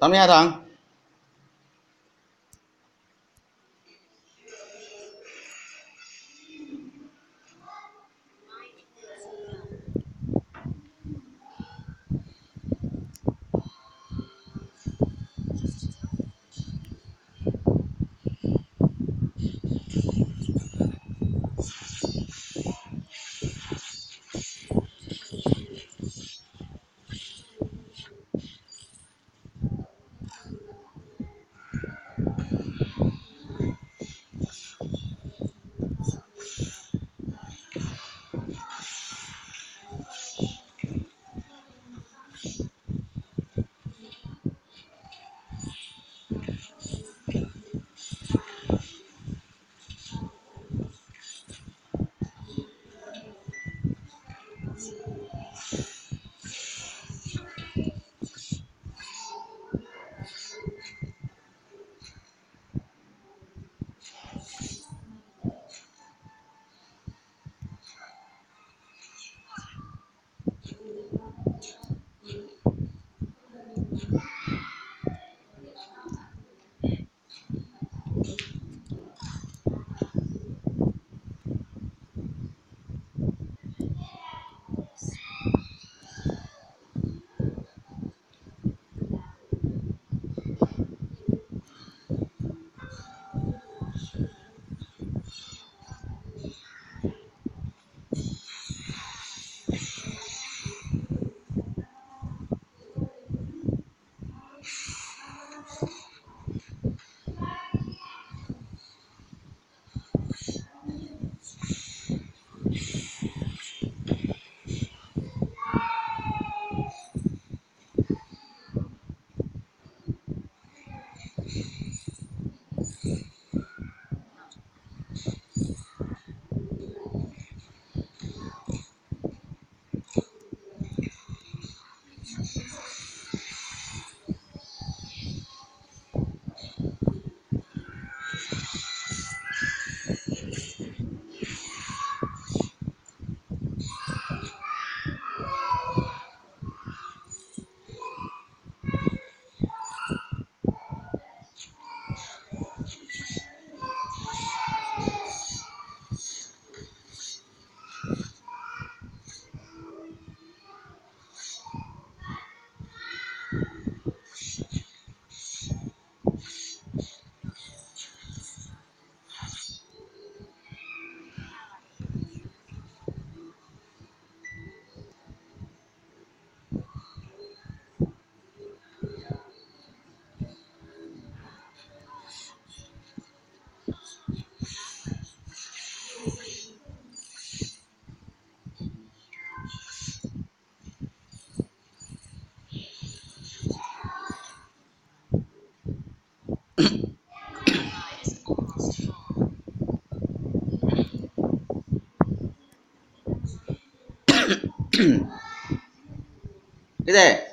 唐明 对不对？